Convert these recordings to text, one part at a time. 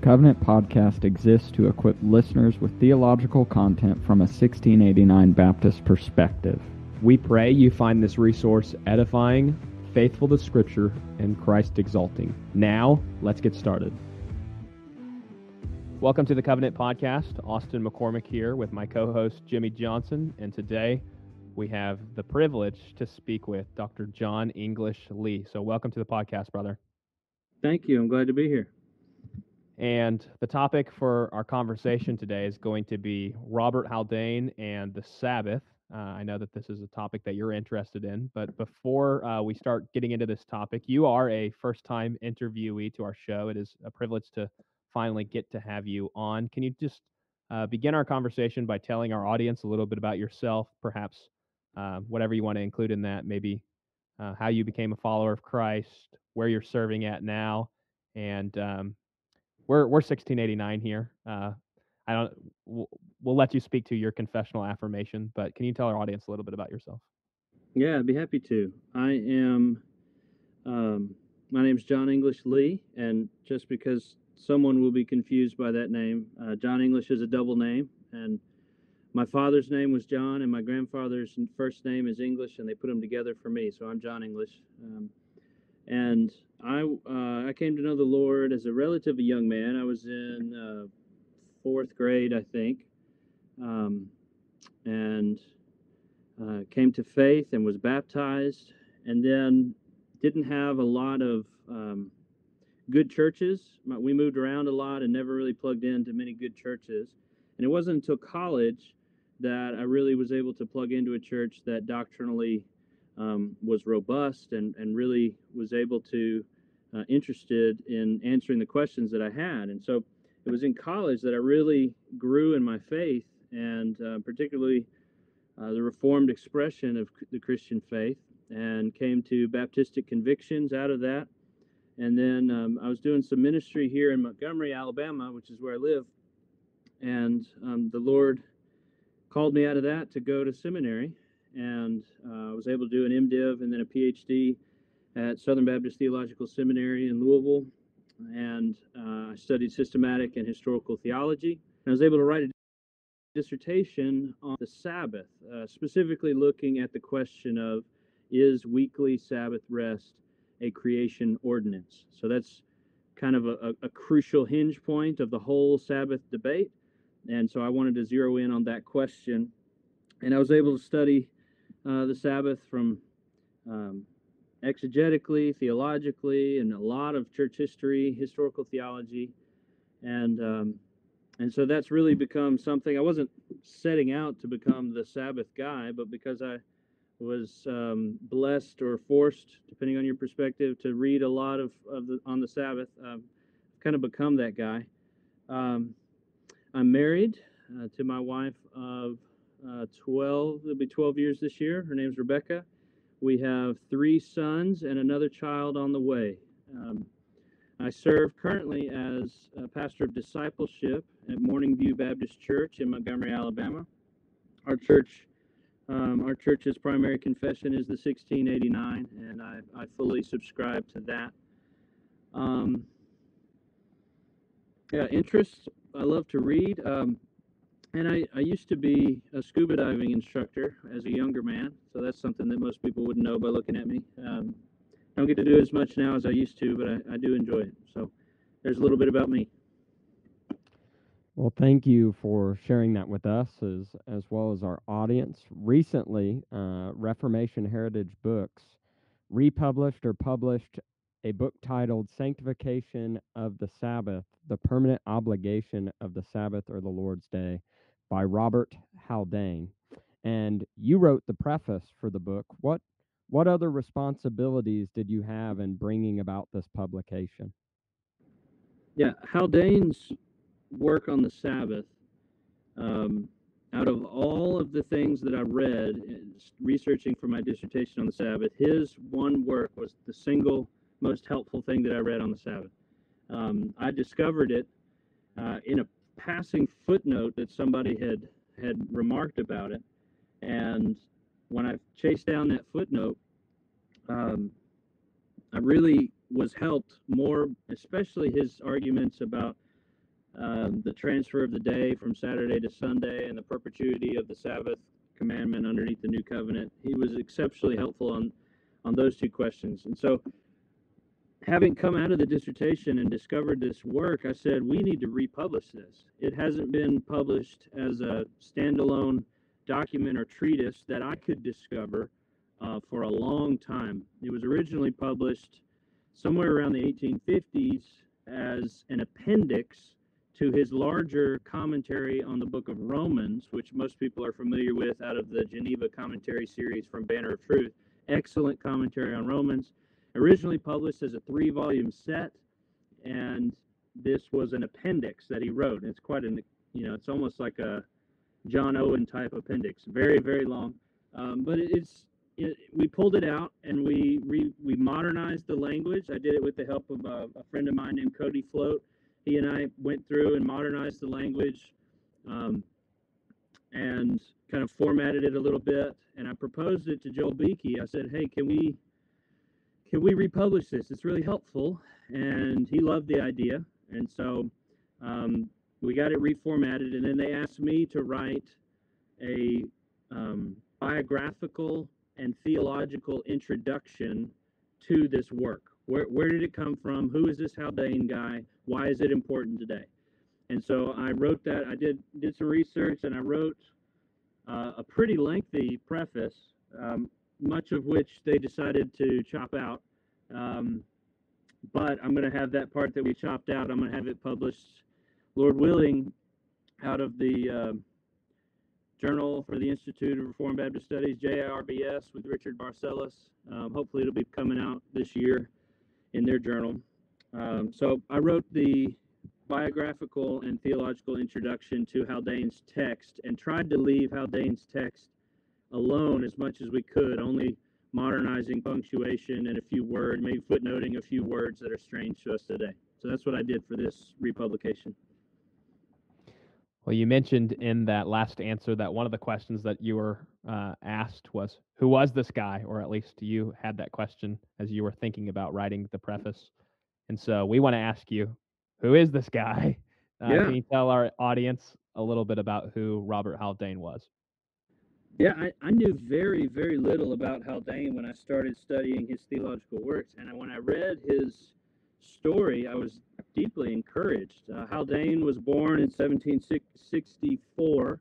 Covenant Podcast exists to equip listeners with theological content from a 1689 Baptist perspective. We pray you find this resource edifying, faithful to Scripture, and Christ exalting. Now, let's get started. Welcome to the Covenant Podcast. Austin McCormick here with my co host, Jimmy Johnson. And today we have the privilege to speak with Dr. Jon English Lee. So, welcome to the podcast, brother. Thank you. I'm glad to be here. And the topic for our conversation today is going to be Robert Haldane and the Sabbath. Uh, I know that this is a topic that you're interested in, but before uh, we start getting into this topic, you are a first time interviewee to our show. It is a privilege to finally get to have you on. Can you just uh, begin our conversation by telling our audience a little bit about yourself, perhaps uh, whatever you want to include in that, maybe uh, how you became a follower of Christ, where you're serving at now, and um, we're we're 1689 here. Uh, I don't. We'll, we'll let you speak to your confessional affirmation, but can you tell our audience a little bit about yourself? Yeah, I'd be happy to. I am. Um, my name is Jon English Lee, and just because someone will be confused by that name, uh, Jon English is a double name, and my father's name was John, and my grandfather's first name is English, and they put them together for me. So I'm Jon English. Um, and I uh, I came to know the Lord as a relatively young man. I was in uh, fourth grade, I think, um, and uh, came to faith and was baptized, and then didn't have a lot of um, good churches. We moved around a lot and never really plugged into many good churches. And it wasn't until college that I really was able to plug into a church that doctrinally um, was robust and, and really was able to uh, interested in answering the questions that I had. And so it was in college that I really grew in my faith and uh, particularly uh, the reformed expression of the Christian faith and came to Baptistic convictions out of that. And then um, I was doing some ministry here in Montgomery, Alabama, which is where I live. And um, the Lord called me out of that to go to seminary and uh, was able to do an MDiv and then a PhD at Southern Baptist Theological Seminary in Louisville. And uh, I studied systematic and historical theology. I was able to write a dissertation on the Sabbath, uh, specifically looking at the question of is weekly Sabbath rest a creation ordinance? So that's kind of a, a, crucial hinge point of the whole Sabbath debate. And so I wanted to zero in on that question. And I was able to study uh, the Sabbath from um, exegetically, theologically, and a lot of church history, historical theology, and um, and so that's really become something. I wasn't setting out to become the Sabbath guy, but because I was um, blessed or forced, depending on your perspective, to read a lot of, of the on the Sabbath, I've kind of become that guy. Um, I'm married uh, to my wife of uh, 12, it'll be 12 years this year. Her name's Rebecca. We have three sons and another child on the way. Um, I serve currently as a pastor of discipleship at Morning View Baptist Church in Montgomery, Alabama. Our church, um, our church's primary confession is the 1689, and I, I fully subscribe to that. Um, yeah, interests. I love to read. Um, and I, I used to be a scuba diving instructor as a younger man, so that's something that most people wouldn't know by looking at me. Um, I don't get to do as much now as I used to, but I, I do enjoy it. So there's a little bit about me. Well, thank you for sharing that with us as, as well as our audience. Recently, uh, Reformation Heritage Books republished or published a book titled Sanctification of the Sabbath The Permanent Obligation of the Sabbath or the Lord's Day by Robert Haldane. And you wrote the preface for the book. What what other responsibilities did you have in bringing about this publication? Yeah, Haldane's work on the Sabbath, um, out of all of the things that I read researching for my dissertation on the Sabbath, his one work was the single most helpful thing that I read on the Sabbath. Um, I discovered it uh, in a passing footnote that somebody had had remarked about it, and when I chased down that footnote, um, I really was helped more, especially his arguments about um, the transfer of the day from Saturday to Sunday, and the perpetuity of the Sabbath commandment underneath the new covenant. He was exceptionally helpful on on those two questions. And so, having come out of the dissertation and discovered this work, I said we need to republish this. It hasn't been published as a standalone document or treatise that I could discover uh, for a long time. It was originally published somewhere around the 1850s as an appendix to his larger commentary on the book of Romans, which most people are familiar with out of the Geneva commentary series from Banner of Truth. Excellent commentary on Romans. Originally published as a three volume set, and this was an appendix that he wrote. It's quite an, you know, it's almost like a John Owen type appendix. Very, very long. Um, but it's it, we pulled it out and we re, we modernized the language. I did it with the help of a, a, friend of mine named Cody Float. He and I went through and modernized the language, um, and kind of formatted it a little bit. And I proposed it to Joel Beeke. I said, "Hey, can we can we republish this? It's really helpful." And he loved the idea, and so um, we got it reformatted. And then they asked me to write a um, biographical and theological introduction to this work. Where, where did it come from? Who is this Haldane guy? Why is it important today? And so I wrote that. I did did some research and I wrote uh, a pretty lengthy preface, um, much of which they decided to chop out. Um, but I'm going to have that part that we chopped out. I'm going to have it published, Lord willing, out of the uh, Journal for the Institute of Reformed Baptist Studies, JIRBS, with Richard Barcellos. Um, hopefully, it'll be coming out this year in their journal. Um, so, I wrote the biographical and theological introduction to Haldane's text and tried to leave Haldane's text alone as much as we could, only modernizing punctuation and a few words, maybe footnoting a few words that are strange to us today. So that's what I did for this republication. Well, you mentioned in that last answer that one of the questions that you were uh, asked was, Who was this guy? Or at least you had that question as you were thinking about writing the preface. And so we want to ask you, Who is this guy? Uh, yeah. Can you tell our audience a little bit about who Robert Haldane was? Yeah, I, I knew very, very little about Haldane when I started studying his theological works. And when I read his story, I was deeply encouraged. Uh, Haldane was born in 1764,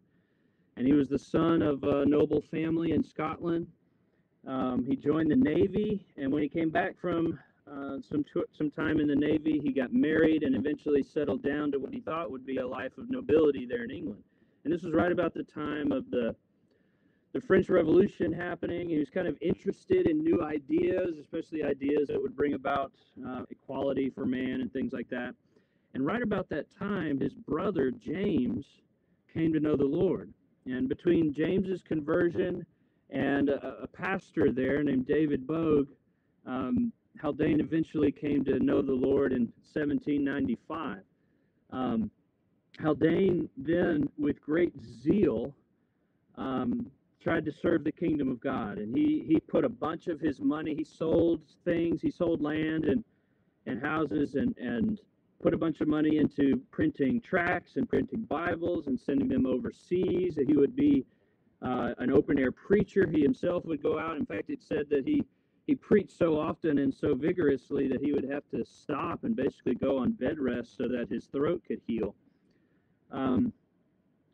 and he was the son of a noble family in Scotland. Um, he joined the Navy, and when he came back from uh, some some time in the Navy, he got married and eventually settled down to what he thought would be a life of nobility there in England. And this was right about the time of the the French Revolution happening. He was kind of interested in new ideas, especially ideas that would bring about uh, equality for man and things like that. And right about that time, his brother James came to know the Lord. And between James's conversion and a, a pastor there named David Bogue, um, Haldane eventually came to know the Lord in 1795. Um, Haldane then, with great zeal, um, tried to serve the kingdom of God. And he, he put a bunch of his money, he sold things, he sold land and, and houses and, and put a bunch of money into printing tracts and printing Bibles and sending them overseas. He would be uh, an open air preacher. He himself would go out. In fact, it said that he, he preached so often and so vigorously that he would have to stop and basically go on bed rest so that his throat could heal. Um,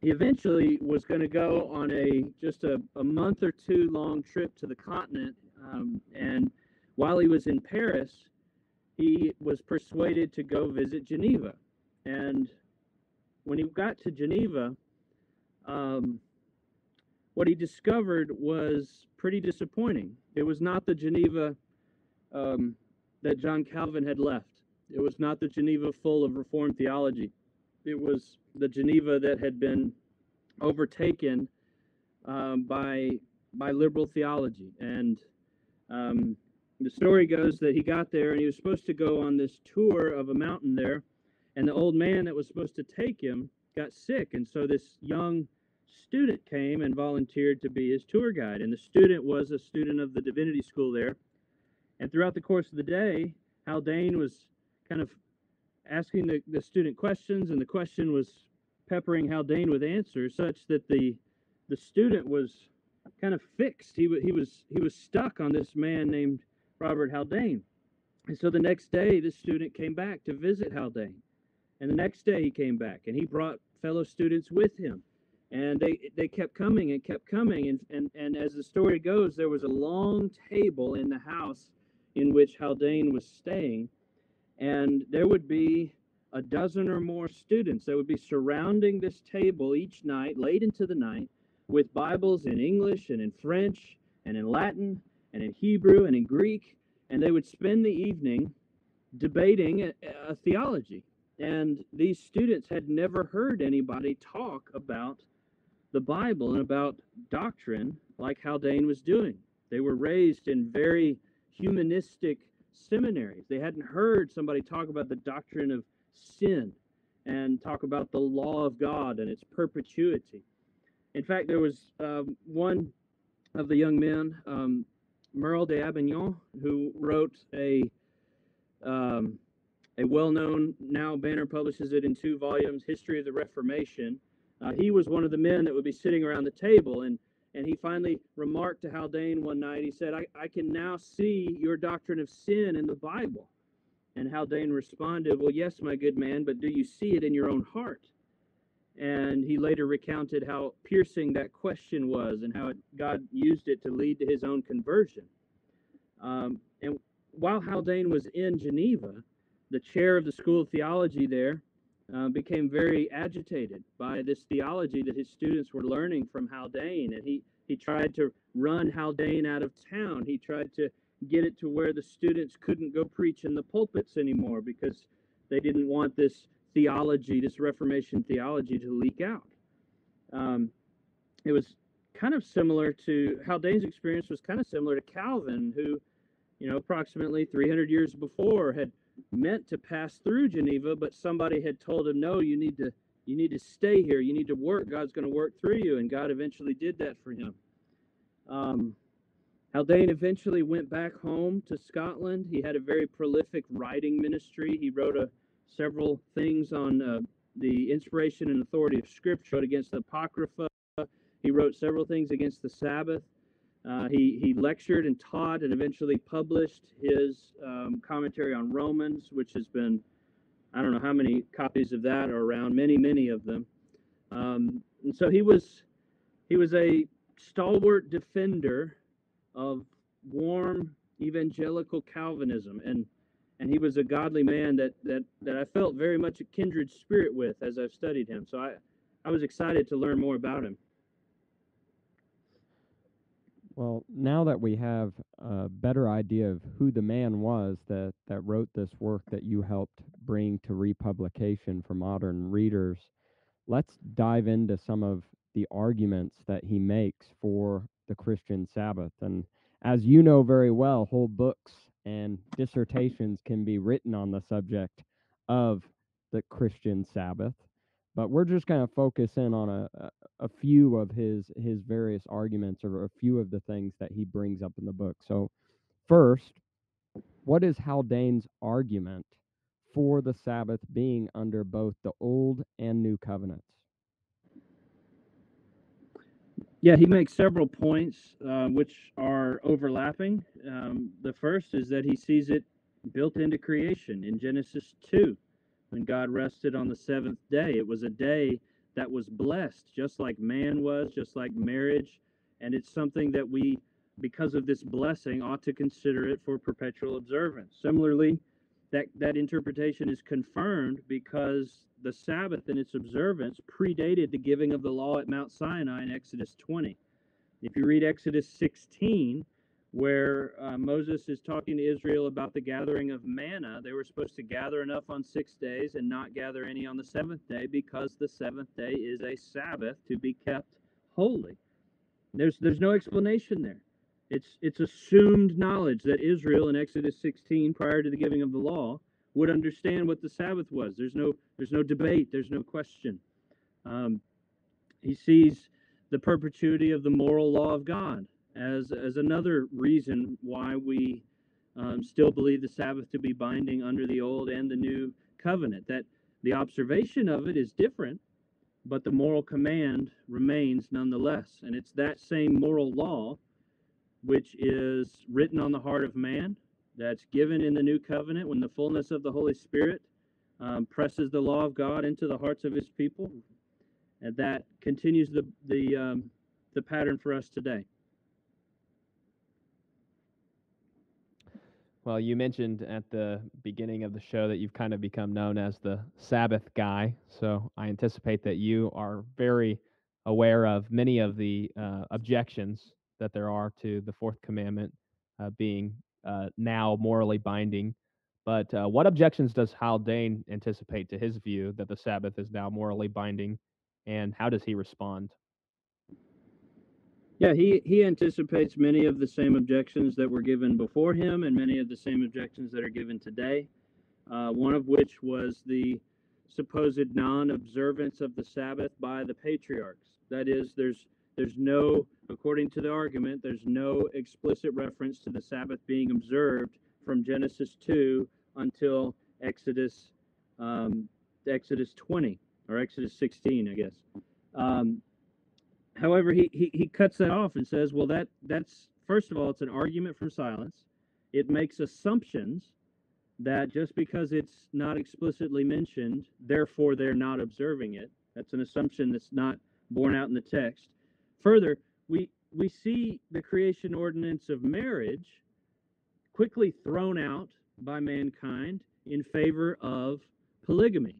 he eventually was going to go on a just a, a month or two long trip to the continent. Um, and while he was in Paris, he was persuaded to go visit Geneva. And when he got to Geneva, um, what he discovered was pretty disappointing. It was not the Geneva um, that John Calvin had left. It was not the Geneva full of Reformed theology it was the Geneva that had been overtaken um, by by liberal theology. And um, the story goes that he got there and he was supposed to go on this tour of a mountain there, and the old man that was supposed to take him got sick, and so this young student came and volunteered to be his tour guide. And the student was a student of the divinity school there. And throughout the course of the day, Haldane was kind of asking the, the student questions, and the question was peppering Haldane with answers, such that the the student was kind of fixed. He, he was he was stuck on this man named Robert Haldane. And so the next day, this student came back to visit Haldane. And the next day he came back and he brought fellow students with him. And they, they kept coming and kept coming. And, and, and as the story goes, there was a long table in the house in which Haldane was staying. And there would be a dozen or more students that would be surrounding this table each night, late into the night, with Bibles in English and in French and in Latin and in Hebrew and in Greek. And they would spend the evening debating a, a theology. And these students had never heard anybody talk about the Bible and about doctrine like Haldane was doing. They were raised in very humanistic seminaries. They hadn't heard somebody talk about the doctrine of sin and talk about the law of God and its perpetuity. In fact, there was um, one of the young men, um, Merle d'Aubigné, who wrote a um, a well-known now Banner publishes it in two volumes, History of the Reformation. Uh, he was one of the men that would be sitting around the table, and and he finally remarked to Haldane one night. He said, "I, I can now see your doctrine of sin in the Bible." And Haldane responded, Well, yes, my good man, but do you see it in your own heart? And he later recounted how piercing that question was and how it, God used it to lead to his own conversion. Um, and while Haldane was in Geneva, the chair of the School of Theology there uh, became very agitated by this theology that his students were learning from Haldane. And he, he tried to run Haldane out of town. He tried to get it to where the students couldn't go preach in the pulpits anymore because they didn't want this theology, this Reformation theology, to leak out. Um, it was kind of similar to Haldane's experience was kind of similar to Calvin, who, you know, approximately 300 years before had meant to pass through Geneva, but somebody had told him, no, you need to you need to stay here. You need to work. God's going to work through you, and God eventually did that for him. Um, Haldane eventually went back home to Scotland. He had a very prolific writing ministry. He wrote a, several things on uh, the inspiration and authority of Scripture, against the Apocrypha. He wrote several things against the Sabbath. Uh, he, he lectured and taught and eventually published his um, commentary on Romans, which has been, I don't know how many copies of that are around, many, many of them. Um, and so he was, he was a stalwart defender of warm evangelical Calvinism, and and he was a godly man that that that I felt very much a kindred spirit with as I've studied him. So I I was excited to learn more about him. Well, now that we have a better idea of who the man was that, that wrote this work that you helped bring to republication for modern readers, let's dive into some of the arguments that he makes for the Christian Sabbath. And as you know very well, whole books and dissertations can be written on the subject of the Christian Sabbath. But we're just going to focus in on a, a, few of his his various arguments or a few of the things that he brings up in the book. So, first, what is Haldane's argument for the Sabbath being under both the Old and New Covenants? Yeah, he makes several points uh, which are overlapping. Um, the first is that he sees it built into creation in Genesis 2 when God rested on the seventh day. It was a day that was blessed, just like man was, just like marriage. And it's something that we, because of this blessing, ought to consider it for perpetual observance. Similarly, that, that interpretation is confirmed because the Sabbath and its observance predated the giving of the law at Mount Sinai in Exodus 20. If you read Exodus 16, where uh, Moses is talking to Israel about the gathering of manna, they were supposed to gather enough on six days and not gather any on the seventh day because the seventh day is a Sabbath to be kept holy. There's, there's no explanation there. It's, it's assumed knowledge that Israel in Exodus 16, prior to the giving of the law, would understand what the Sabbath was. There's no, there's no debate, there's no question. Um, he sees the perpetuity of the moral law of God as, as another reason why we um, still believe the Sabbath to be binding under the Old and the New covenant. That the observation of it is different, but the moral command remains nonetheless. And it's that same moral law which is written on the heart of man, that's given in the new covenant when the fullness of the Holy Spirit um, presses the law of God into the hearts of his people. And that continues the, the, um, the pattern for us today. Well, you mentioned at the beginning of the show that you've kind of become known as the Sabbath guy. So I anticipate that you are very aware of many of the uh, objections that there are to the fourth commandment uh, being uh, now morally binding. But uh, what objections does Haldane anticipate to his view that the Sabbath is now morally binding, and how does he respond? Yeah, he, he anticipates many of the same objections that were given before him and many of the same objections that are given today. Uh, one of which was the supposed non-observance of the Sabbath by the patriarchs. That is, there's there's no, according to the argument, there's no explicit reference to the Sabbath being observed from Genesis 2 until Exodus um, Exodus 20 or Exodus 16, I guess. Um, However, he, he, he cuts that off and says, well, that that's first of all, it's an argument from silence. It makes assumptions that just because it's not explicitly mentioned, therefore they're not observing it. That's an assumption that's not borne out in the text. Further, we we see the creation ordinance of marriage quickly thrown out by mankind in favor of polygamy.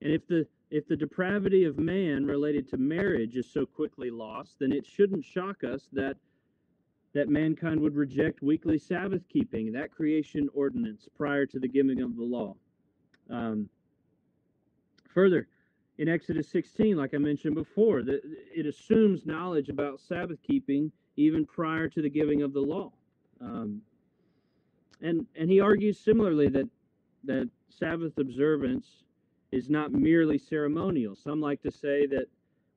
And if the if the depravity of man related to marriage is so quickly lost, then it shouldn't shock us that that mankind would reject weekly Sabbath keeping, that creation ordinance prior to the giving of the law. Um, further, in Exodus 16, like I mentioned before, that it assumes knowledge about Sabbath keeping even prior to the giving of the law. Um, and and he argues similarly that that Sabbath observance is not merely ceremonial. Some like to say that,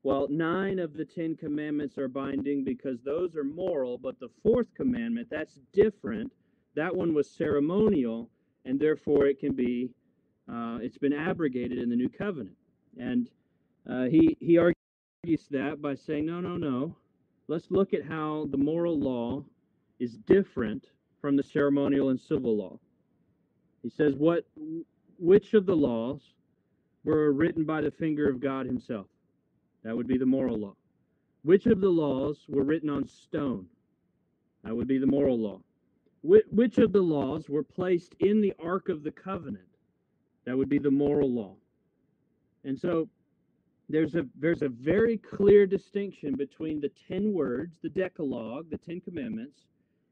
well, nine of the Ten Commandments are binding because those are moral, but the fourth commandment, that's different. That one was ceremonial, and therefore it can be, uh, it's been abrogated in the new covenant. And uh, he, he argues that by saying, no, no, no. Let's look at how the moral law is different from the ceremonial and civil law. He says, what, which of the laws were written by the finger of God Himself. That would be the moral law. Which of the laws were written on stone? That would be the moral law. Which of the laws were placed in the Ark of the Covenant? That would be the moral law. And so there's a there's a very clear distinction between the ten words, the Decalogue, the Ten Commandments,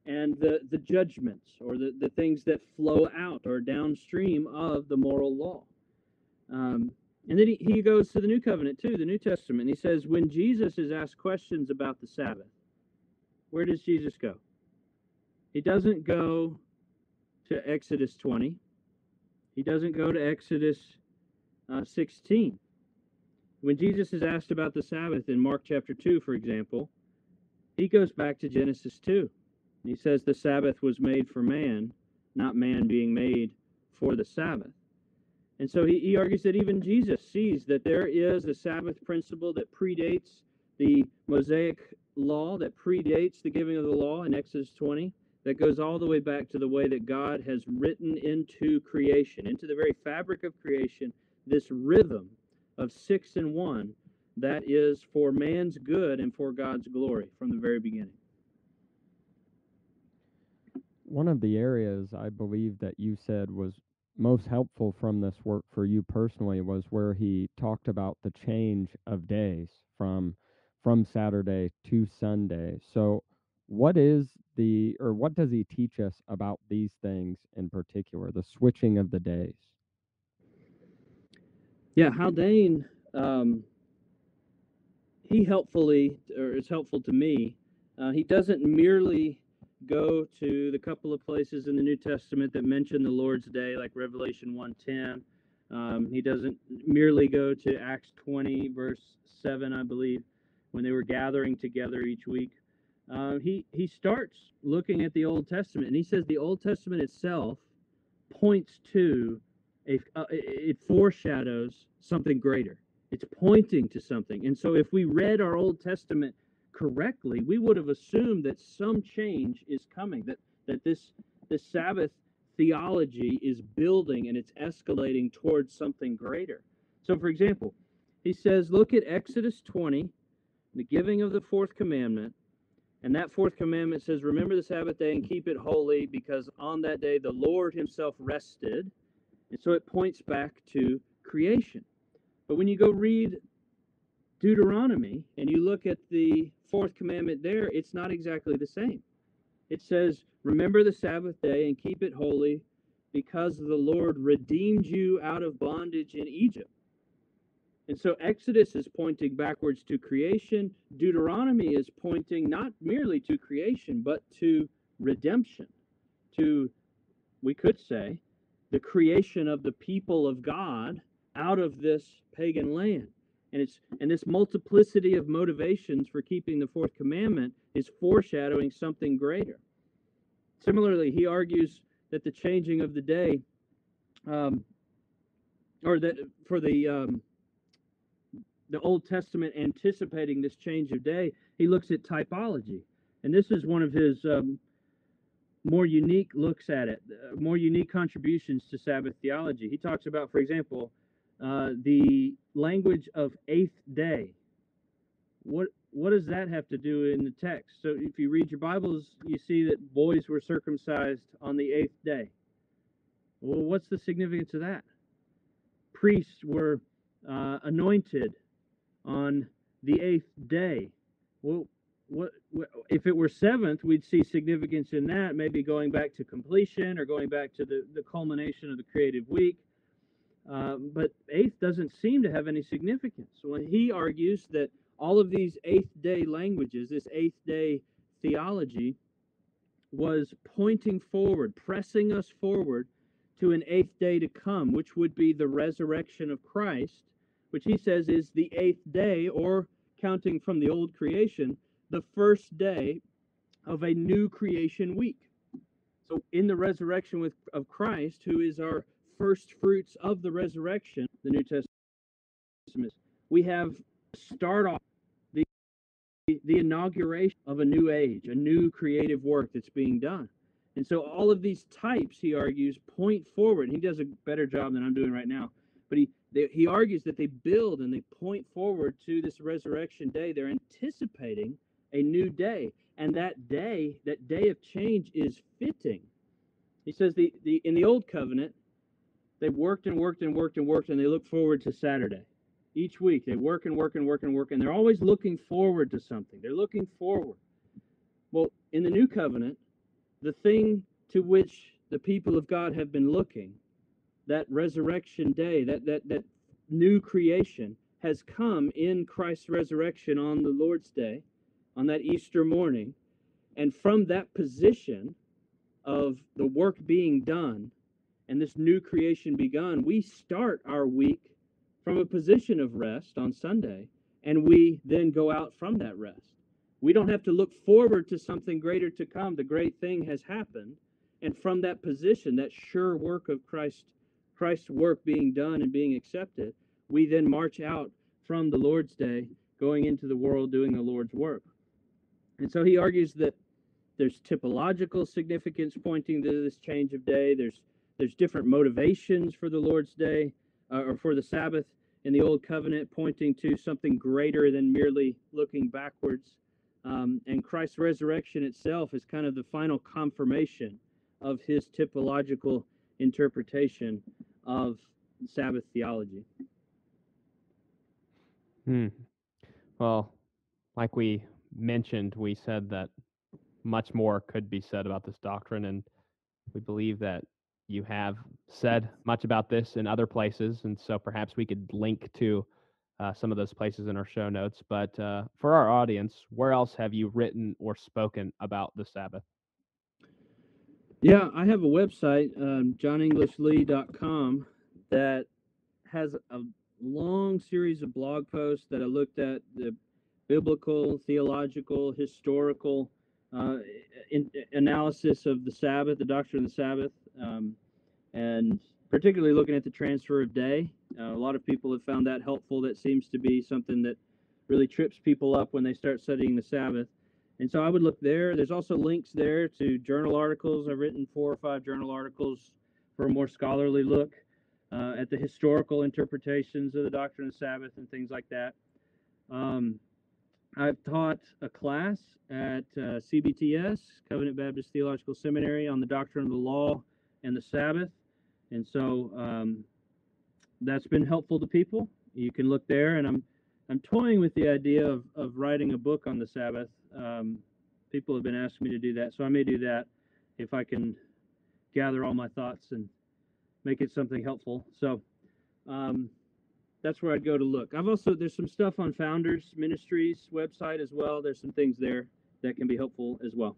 and the, the judgments or the, the things that flow out or downstream of the moral law. Um, and then he, he goes to the New Covenant too, the New Testament. He says, when Jesus is asked questions about the Sabbath, where does Jesus go? He doesn't go to Exodus 20. He doesn't go to Exodus uh, 16. When Jesus is asked about the Sabbath in Mark chapter 2, for example, he goes back to Genesis 2. He says the Sabbath was made for man, not man being made for the Sabbath. And so he, he argues that even Jesus sees that there is a Sabbath principle that predates the Mosaic law, that predates the giving of the law in Exodus 20, that goes all the way back to the way that God has written into creation, into the very fabric of creation, this rhythm of six and one that is for man's good and for God's glory from the very beginning. One of the areas I believe that you said was most helpful from this work for you personally was where he talked about the change of days from from Saturday to Sunday. So what is the or what does he teach us about these things in particular, the switching of the days? Yeah, Haldane um, he helpfully or is helpful to me. Uh, he doesn't merely go to the couple of places in the New Testament that mention the Lord's Day, like Revelation 1:10. Um, he doesn't merely go to Acts 20, verse 7, I believe, when they were gathering together each week. Uh, he he starts looking at the Old Testament, and he says the Old Testament itself points to a, uh, it foreshadows something greater. It's pointing to something. And so if we read our Old Testament correctly, we would have assumed that some change is coming, that, that this, this Sabbath theology is building and it's escalating towards something greater. So, for example, he says, look at Exodus 20, the giving of the fourth commandment. And that fourth commandment says, Remember the Sabbath day and keep it holy, because on that day the Lord himself rested. And so it points back to creation. But when you go read Deuteronomy and you look at the fourth commandment there, it's not exactly the same. It says, Remember the Sabbath day and keep it holy, because the Lord redeemed you out of bondage in Egypt. And so Exodus is pointing backwards to creation. Deuteronomy is pointing not merely to creation, but to redemption, to, we could say, the creation of the people of God out of this pagan land. And it's and this multiplicity of motivations for keeping the fourth commandment is foreshadowing something greater. Similarly, he argues that the changing of the day, um, or that for the um, the Old Testament anticipating this change of day, he looks at typology, and this is one of his um, more unique looks at it, uh, more unique contributions to Sabbath theology. He talks about, for example, uh, the language of eighth day. What what does that have to do in the text? So if you read your Bibles, you see that boys were circumcised on the eighth day. Well, what's the significance of that? Priests were uh, anointed on the eighth day. Well, what, what, if it were seventh, we'd see significance in that, maybe going back to completion or going back to the, the culmination of the creative week. Uh, but eighth doesn't seem to have any significance. When he argues that all of these eighth day languages, this eighth day theology, was pointing forward, pressing us forward to an eighth day to come, which would be the resurrection of Christ, which he says is the eighth day, or counting from the old creation, the first day of a new creation week. So, in the resurrection with, of Christ, who is our first fruits of the resurrection, the New Testament, we have start off the, the inauguration of a new age, a new creative work that's being done. And so all of these types, he argues, point forward. He does a better job than I'm doing right now. But he they, he argues that they build and they point forward to this resurrection day. They're anticipating a new day. And that day, that day of change is fitting. He says the, the in the old covenant, they worked and worked and worked and worked, and they look forward to Saturday. Each week, they work and work and work and work, and they're always looking forward to something. They're looking forward. Well, in the new covenant, the thing to which the people of God have been looking that resurrection day, that, that, that new creation, has come in Christ's resurrection on the Lord's day, on that Easter morning. And from that position of the work being done and this new creation begun, we start our week from a position of rest on Sunday, and we then go out from that rest. We don't have to look forward to something greater to come. The great thing has happened. And from that position, that sure work of Christ Christ's work being done and being accepted, we then march out from the Lord's day, going into the world doing the Lord's work. And so he argues that there's typological significance pointing to this change of day. There's there's different motivations for the Lord's day uh, or for the Sabbath in the Old Covenant, pointing to something greater than merely looking backwards. Um, and Christ's resurrection itself is kind of the final confirmation of his typological interpretation of Sabbath theology. Hmm. Well, like we mentioned, we said that much more could be said about this doctrine, and we believe that you have said much about this in other places, and so perhaps we could link to uh, some of those places in our show notes. But uh, for our audience, where else have you written or spoken about the Sabbath? Yeah, I have a website, um, johnenglishlee.com, that has a long series of blog posts that I looked at the biblical, theological, historical uh, in, analysis of the Sabbath, the doctrine of the Sabbath, um, and particularly looking at the transfer of day. Uh, a lot of people have found that helpful. That seems to be something that really trips people up when they start studying the Sabbath. And so I would look there. There's also links there to journal articles. I've written four or five journal articles for a more scholarly look uh, at the historical interpretations of the doctrine of Sabbath and things like that. Um, I've taught a class at uh, CBTS, Covenant Baptist Theological Seminary, on the doctrine of the law and the Sabbath. And so um, that's been helpful to people. You can look there, and I'm I'm toying with the idea of, of writing a book on the Sabbath. Um, people have been asking me to do that, so I may do that if I can gather all my thoughts and make it something helpful. So um, that's where I'd go to look. I've also there's some stuff on Founders Ministries website as well. There's some things there that can be helpful as well.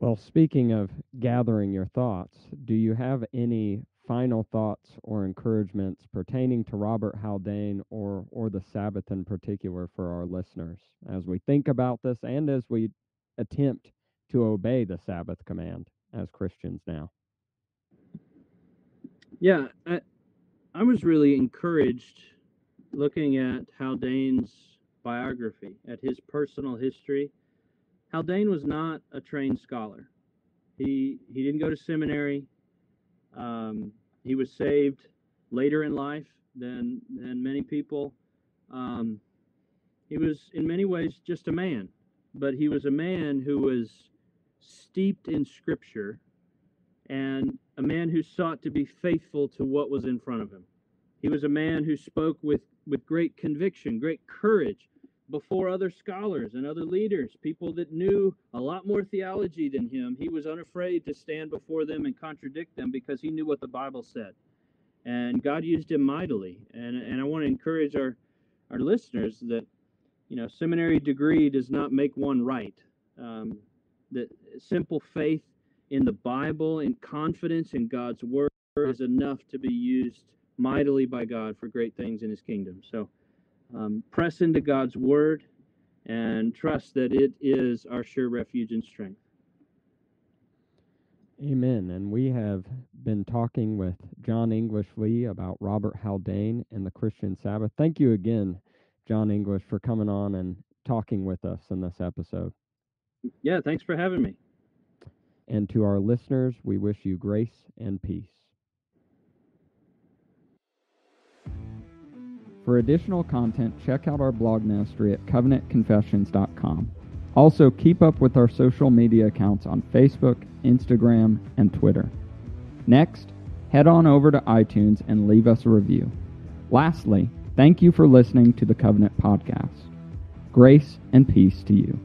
Well, speaking of gathering your thoughts, do you have any final thoughts or encouragements pertaining to Robert Haldane or or the Sabbath in particular for our listeners as we think about this and as we attempt to obey the Sabbath command as Christians now? Yeah, I, I was really encouraged looking at Haldane's biography, at his personal history. Haldane was not a trained scholar. He he didn't go to seminary. Um, he was saved later in life than than many people. Um, he was in many ways just a man, but he was a man who was steeped in Scripture and a man who sought to be faithful to what was in front of him. He was a man who spoke with, with great conviction, great courage before other scholars and other leaders, people that knew a lot more theology than him. He was unafraid to stand before them and contradict them because he knew what the Bible said. And God used him mightily. And, and I want to encourage our, our listeners that, you know, seminary degree does not make one right. Um, that simple faith in the Bible and confidence in God's word is enough to be used mightily by God for great things in his kingdom. So um, press into God's word and trust that it is our sure refuge and strength. Amen. And we have been talking with Jon English Lee about Robert Haldane and the Christian Sabbath. Thank you again, Jon English, for coming on and talking with us in this episode. Yeah, thanks for having me. And to our listeners, we wish you grace and peace. For additional content, check out our blog ministry at covenantconfessions.com. Also, keep up with our social media accounts on Facebook, Instagram, and Twitter. Next, head on over to iTunes and leave us a review. Lastly, thank you for listening to the Covenant Podcast. Grace and peace to you.